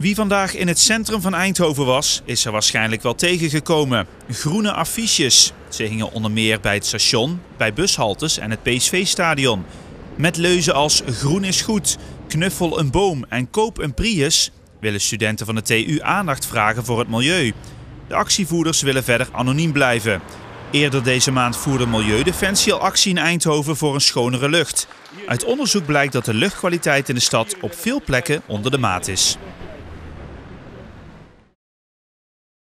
Wie vandaag in het centrum van Eindhoven was, is er waarschijnlijk wel tegengekomen. Groene affiches. Ze hingen onder meer bij het station, bij bushaltes en het PSV-stadion. Met leuzen als groen is goed, knuffel een boom en koop een Prius willen studenten van de TU aandacht vragen voor het milieu. De actievoerders willen verder anoniem blijven. Eerder deze maand voerde Milieudefensie al actie in Eindhoven voor een schonere lucht. Uit onderzoek blijkt dat de luchtkwaliteit in de stad op veel plekken onder de maat is.